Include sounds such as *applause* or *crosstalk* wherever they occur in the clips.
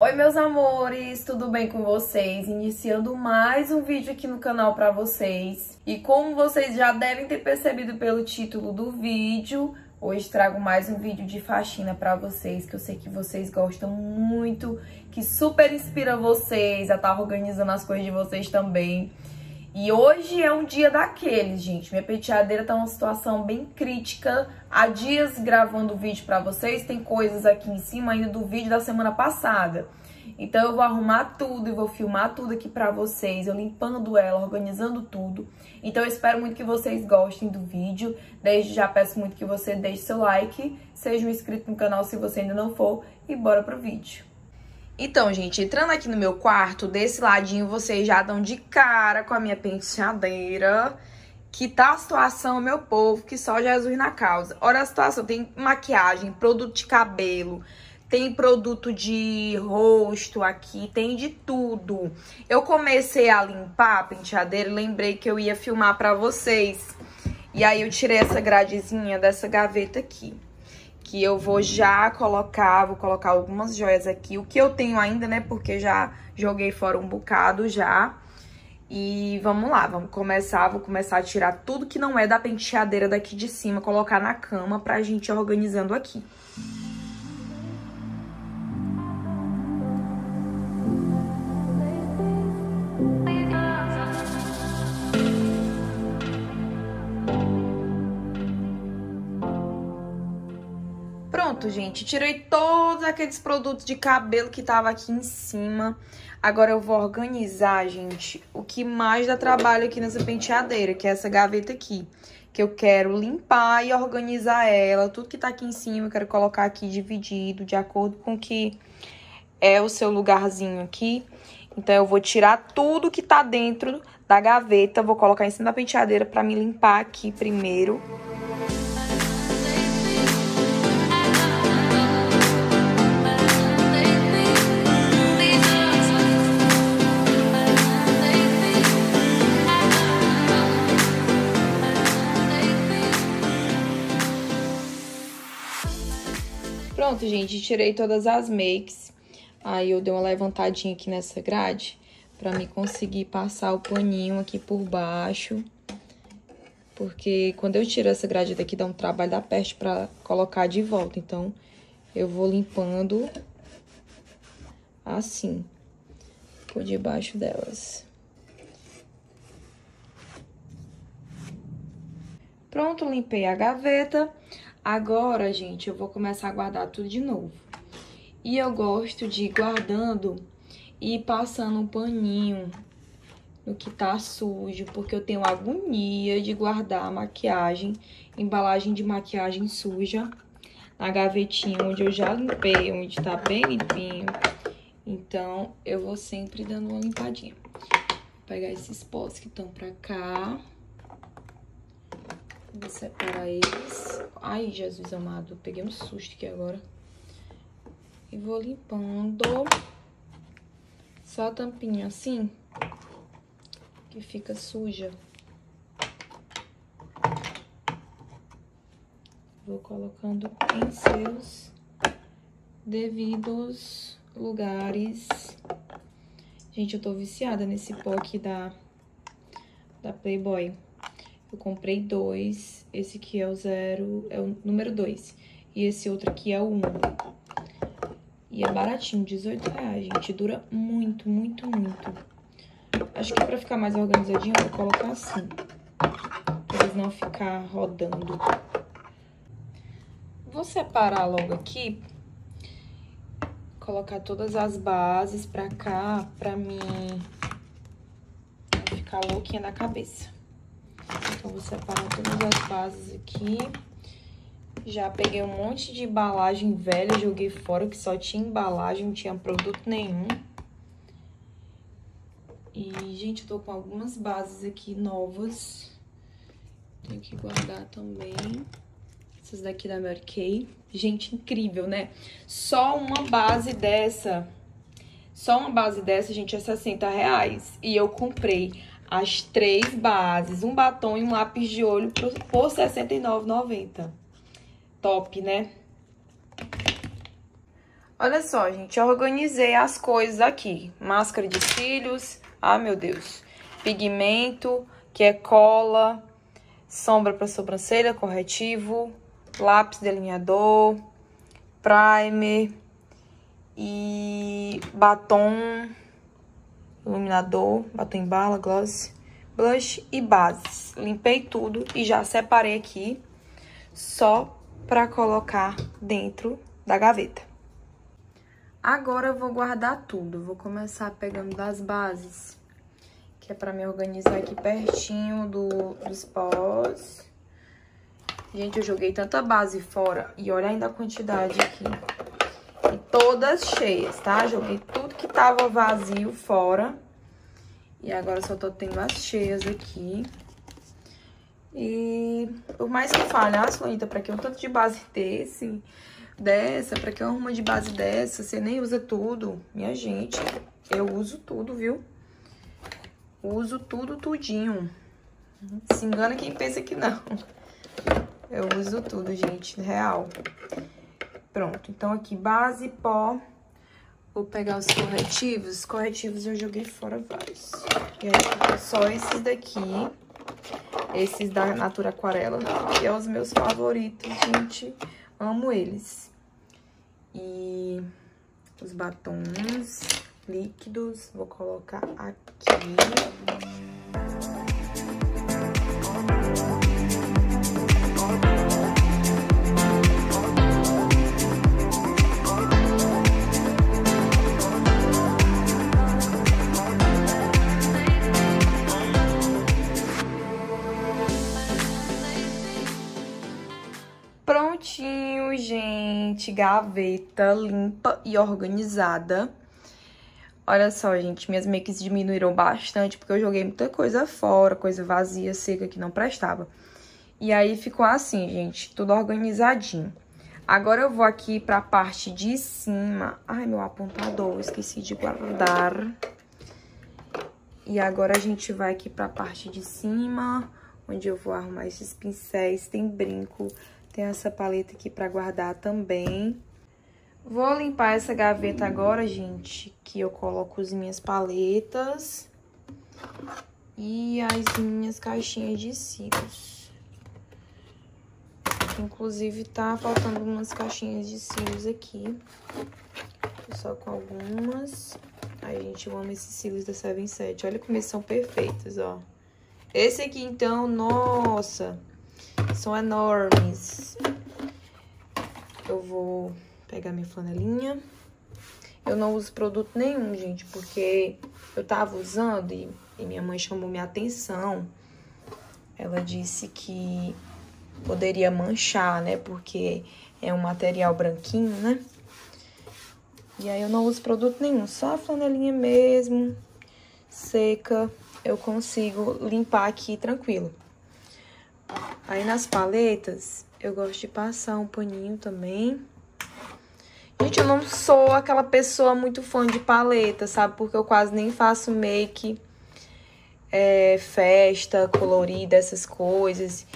Oi meus amores, tudo bem com vocês? Iniciando mais um vídeo aqui no canal pra vocês. E como vocês já devem ter percebido pelo título do vídeo, hoje trago mais um vídeo de faxina pra vocês, que eu sei que vocês gostam muito, que super inspira vocês a estar tá organizando as coisas de vocês também. E hoje é um dia daqueles, gente. Minha penteadeira tá numa situação bem crítica. Há dias gravando vídeo pra vocês, tem coisas aqui em cima ainda do vídeo da semana passada. Então eu vou arrumar tudo e vou filmar tudo aqui pra vocês, eu limpando ela, organizando tudo. Então eu espero muito que vocês gostem do vídeo. Desde já peço muito que você deixe seu like, seja um inscrito no canal se você ainda não for e bora pro vídeo. Então, gente, entrando aqui no meu quarto, desse ladinho vocês já dão de cara com a minha penteadeira. Que tá a situação, meu povo, que só Jesus na causa. Olha a situação, tem maquiagem, produto de cabelo, tem produto de rosto aqui, tem de tudo. Eu comecei a limpar a penteadeira e lembrei que eu ia filmar pra vocês. E aí eu tirei essa gradezinha dessa gaveta aqui que eu vou já colocar, vou colocar algumas joias aqui. O que eu tenho ainda, né, porque já joguei fora um bocado já. E vamos lá, vamos começar, vou começar a tirar tudo que não é da penteadeira daqui de cima, colocar na cama pra gente ir organizando aqui. Gente, tirei todos aqueles produtos de cabelo que tava aqui em cima. Agora eu vou organizar, gente, o que mais dá trabalho aqui nessa penteadeira, que é essa gaveta aqui. Que eu quero limpar e organizar ela, tudo que tá aqui em cima eu quero colocar aqui dividido, de acordo com o que é o seu lugarzinho aqui. Então eu vou tirar tudo que tá dentro da gaveta, vou colocar em cima da penteadeira pra me limpar aqui primeiro. Pronto, gente, tirei todas as makes. Aí eu dei uma levantadinha aqui nessa grade pra me conseguir passar o paninho aqui por baixo. Porque quando eu tiro essa grade daqui, dá um trabalho da peste pra colocar de volta. Então, eu vou limpando assim, por debaixo delas. Pronto, limpei a gaveta. Agora, gente, eu vou começar a guardar tudo de novo. E eu gosto de ir guardando e passando um paninho no que tá sujo, porque eu tenho agonia de guardar maquiagem, embalagem de maquiagem suja na gavetinha onde eu já limpei, onde tá bem limpinho. Então, eu vou sempre dando uma limpadinha. Vou pegar esses potes que estão pra cá. Vou separar eles. Ai, Jesus amado, peguei um susto aqui agora. E vou limpando. Só a tampinha assim, que fica suja. Vou colocando em seus devidos lugares. Gente, eu tô viciada nesse pó aqui da, da Playboy. Eu comprei dois. Esse aqui é o zero, é o número dois. E esse outro aqui é o um. E é baratinho, 18 reais, gente. Dura muito, muito, muito. Acho que pra ficar mais organizadinho, eu vou colocar assim. Pra eles não ficar rodando. Vou separar logo aqui. Colocar todas as bases pra cá, pra mim ficar louquinha da cabeça. Então, vou separar todas as bases aqui. Já peguei um monte de embalagem velha, joguei fora, que só tinha embalagem, não tinha produto nenhum. E, gente, eu tô com algumas bases aqui novas. Tenho que guardar também. Essas daqui da Mary Kay. Gente, incrível, né? Só uma base dessa, só uma base dessa, gente, é 60 reais. E eu comprei as três bases, um batom e um lápis de olho por R$ 69,90. Top, né? Olha só, gente, organizei as coisas aqui. Máscara de cílios, ah, meu Deus. Pigmento, que é cola, sombra para sobrancelha, corretivo, lápis delineador, primer e batom, iluminador, batom em bala, gloss, blush e bases. Limpei tudo e já separei aqui só para colocar dentro da gaveta. Agora eu vou guardar tudo. Vou começar pegando das bases, que é pra me organizar aqui pertinho do, dos pós. Gente, eu joguei tanta base fora e olha ainda a quantidade aqui. Todas cheias, tá? Joguei tudo que tava vazio fora. E agora só tô tendo as cheias aqui. E por mais que fale, ah, Suelita, pra que um tanto de base desse dessa, pra que uma de base dessa? Você nem usa tudo. Minha gente, eu uso tudo, viu? Uso tudo, tudinho. Se engana quem pensa que não. Eu uso tudo, gente, real. Pronto, então aqui, base, pó. Vou pegar os corretivos. Os corretivos eu joguei fora vários. E aí, só esses daqui. Esses da Natura Aquarela, que é os meus favoritos, gente. Amo eles. E os batons líquidos, vou colocar aqui. Prontinho, gente. Gaveta limpa e organizada. Olha só, gente, minhas makes diminuíram bastante, porque eu joguei muita coisa fora, coisa vazia, seca, que não prestava. E aí ficou assim, gente, tudo organizadinho. Agora eu vou aqui pra parte de cima. Ai, meu apontador, esqueci de guardar. E agora a gente vai aqui pra parte de cima, onde eu vou arrumar esses pincéis. Tem brinco tem essa paleta aqui pra guardar também. Vou limpar essa gaveta agora, gente, que eu coloco as minhas paletas e as minhas caixinhas de cílios. Inclusive, tá faltando umas caixinhas de cílios aqui. Só com algumas. Aí, gente, eu amo esses cílios da 77. Olha como eles são perfeitos, ó. Esse aqui, então, nossa são enormes. Eu vou pegar minha flanelinha. Eu não uso produto nenhum, gente, porque eu tava usando e, e minha mãe chamou minha atenção. Ela disse que poderia manchar, né? Porque é um material branquinho, né? E aí eu não uso produto nenhum, só a flanelinha mesmo, seca, eu consigo limpar aqui tranquilo. Aí nas paletas, eu gosto de passar um paninho também. Gente, eu não sou aquela pessoa muito fã de paleta, sabe? Porque eu quase nem faço make, é, festa, colorida, essas coisas.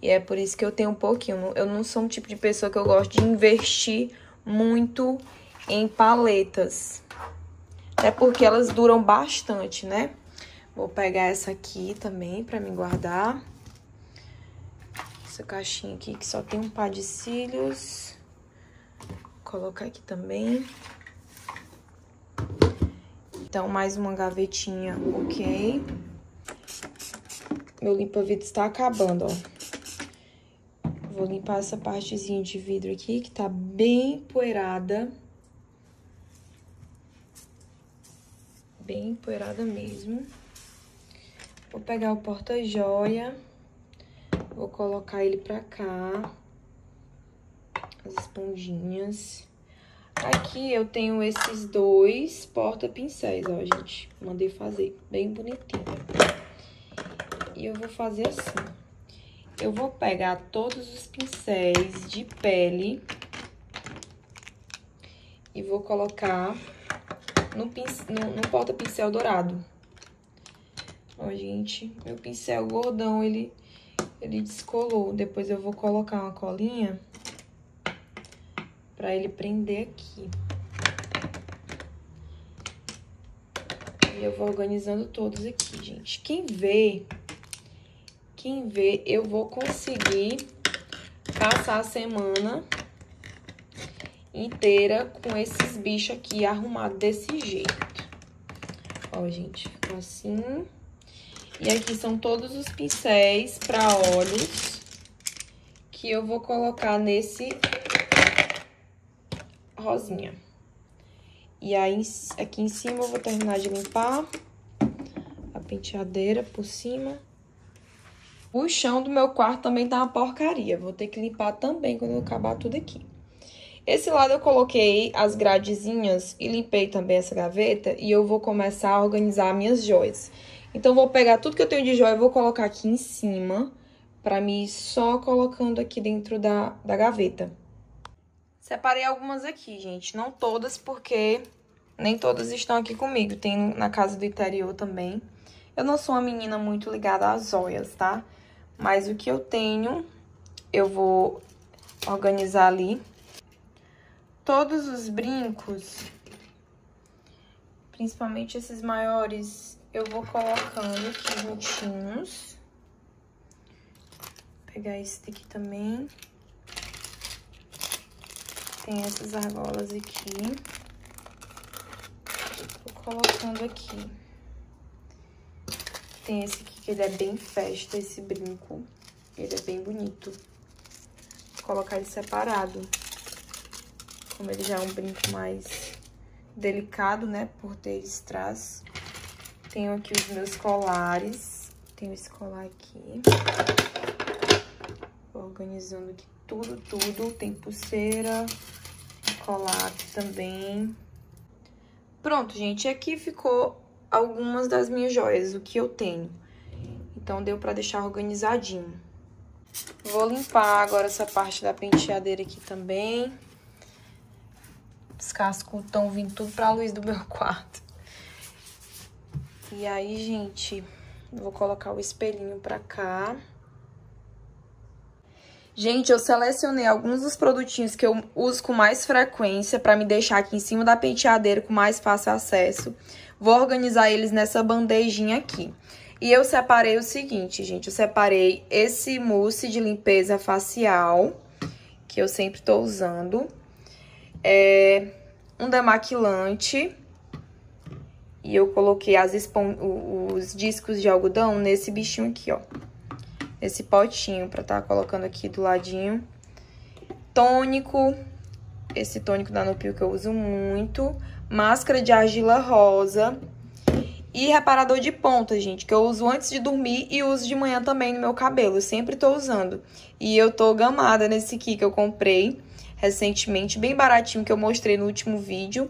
E é por isso que eu tenho um pouquinho. Eu não sou um tipo de pessoa que eu gosto de investir muito em paletas. Até porque elas duram bastante, né? Vou pegar essa aqui também pra me guardar essa caixinha aqui que só tem um par de cílios. Vou colocar aqui também. Então, mais uma gavetinha, ok. Meu limpa-vidro está acabando, ó. Vou limpar essa partezinha de vidro aqui, que tá bem poeirada. Bem poeirada mesmo. Vou pegar o porta-joia. Colocar ele pra cá. As esponjinhas. Aqui eu tenho esses dois porta-pincéis, ó, gente. Mandei fazer bem bonitinho. E eu vou fazer assim. Eu vou pegar todos os pincéis de pele e vou colocar no, no, no porta-pincel dourado. Ó, gente, meu pincel gordão, ele ele descolou. Depois eu vou colocar uma colinha pra ele prender aqui. E eu vou organizando todos aqui, gente. Quem vê, quem vê, eu vou conseguir passar a semana inteira com esses bichos aqui arrumados desse jeito. Ó, gente, ficou assim... E aqui são todos os pincéis para olhos que eu vou colocar nesse rosinha. E aí, aqui em cima eu vou terminar de limpar a penteadeira por cima. O chão do meu quarto também tá uma porcaria. Vou ter que limpar também quando eu acabar tudo aqui. Esse lado eu coloquei as gradezinhas e limpei também essa gaveta. E eu vou começar a organizar minhas joias. Então, vou pegar tudo que eu tenho de joia e vou colocar aqui em cima. Pra mim, só colocando aqui dentro da, da gaveta. Separei algumas aqui, gente. Não todas, porque nem todas estão aqui comigo. Tem na casa do interior também. Eu não sou uma menina muito ligada às joias, tá? Mas o que eu tenho, eu vou organizar ali. Todos os brincos, principalmente esses maiores, eu vou colocando aqui juntinhos. Vou pegar esse daqui também. Tem essas argolas aqui. Vou colocando aqui. Tem esse aqui que ele é bem festa, esse brinco. Ele é bem bonito. Vou colocar ele separado. Como ele já é um brinco mais delicado, né, por ter strass. Tenho aqui os meus colares. Tenho esse colar aqui. Organizando aqui tudo, tudo. Tem pulseira, colar também. Pronto, gente. Aqui ficou algumas das minhas joias, o que eu tenho. Então, deu pra deixar organizadinho. Vou limpar agora essa parte da penteadeira aqui também. Os cascos estão vindo tudo pra luz do meu *laughs* quarto. E aí, gente, vou colocar o espelhinho pra cá. Gente, eu selecionei alguns dos produtinhos que eu uso com mais frequência pra me deixar aqui em cima da penteadeira com mais fácil acesso. Vou organizar eles nessa bandejinha aqui. E eu separei o seguinte, gente, eu separei esse mousse de limpeza facial, que eu sempre tô usando. É um demaquilante. E eu coloquei as os discos de algodão nesse bichinho aqui, ó. Esse potinho pra tá colocando aqui do ladinho. Tônico. Esse tônico da Nupil que eu uso muito máscara de argila rosa e reparador de ponta, gente, que eu uso antes de dormir e uso de manhã também no meu cabelo. Eu sempre tô usando. E eu tô gamada nesse aqui que eu comprei recentemente, bem baratinho, que eu mostrei no último vídeo.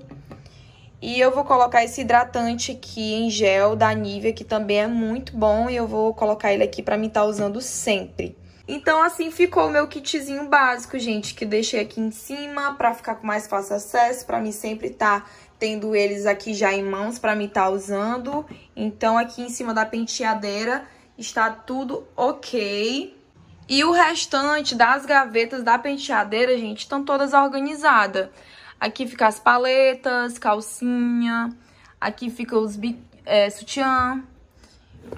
E eu vou colocar esse hidratante aqui em gel da Nivea, que também é muito bom. E eu vou colocar ele aqui pra mim estar tá usando sempre. Então, assim ficou o meu kitzinho básico, gente, que deixei aqui em cima pra ficar com mais fácil acesso, pra mim sempre tá tendo eles aqui já em mãos para mim estar tá usando. Então, aqui em cima da penteadeira está tudo ok. E o restante das gavetas da penteadeira, gente, estão todas organizadas. Aqui fica as paletas, calcinha, aqui fica os é, sutiã,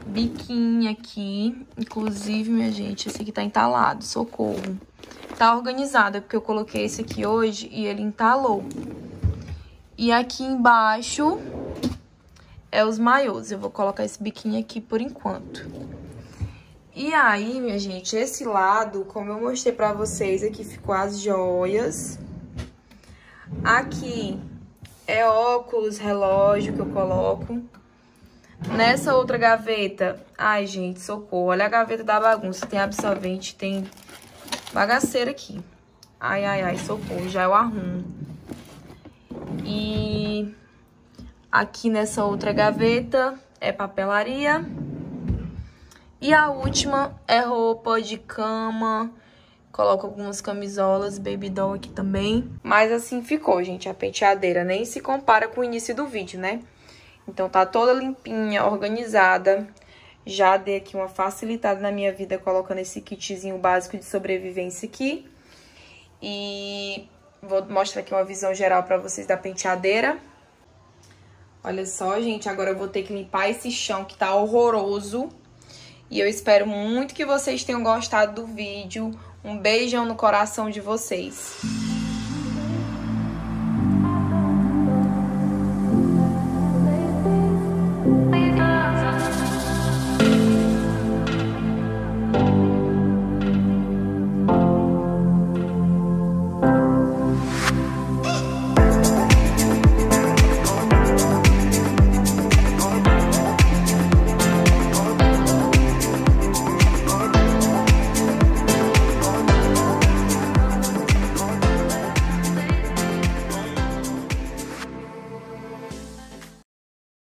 biquinho aqui. Inclusive, minha gente, esse aqui tá entalado, socorro. Tá organizada, porque eu coloquei esse aqui hoje e ele entalou. E aqui embaixo é os maiôs. Eu vou colocar esse biquinho aqui por enquanto. E aí, minha gente, esse lado, como eu mostrei pra vocês, aqui ficou as joias. Aqui é óculos, relógio que eu coloco. Nessa outra gaveta, ai, gente, socorro. Olha a gaveta da bagunça. Tem absorvente, tem bagaceira aqui. Ai, ai, ai, socorro. Já eu arrumo. E aqui nessa outra gaveta é papelaria. E a última é roupa de cama. Coloco algumas camisolas, baby doll aqui também. Mas assim ficou, gente, a penteadeira. Nem se compara com o início do vídeo, né? Então tá toda limpinha, organizada. Já dei aqui uma facilitada na minha vida colocando esse kitzinho básico de sobrevivência aqui. E Vou mostrar aqui uma visão geral pra vocês da penteadeira. Olha só, gente, agora eu vou ter que limpar esse chão que tá horroroso. E eu espero muito que vocês tenham gostado do vídeo. Um beijão no coração de vocês.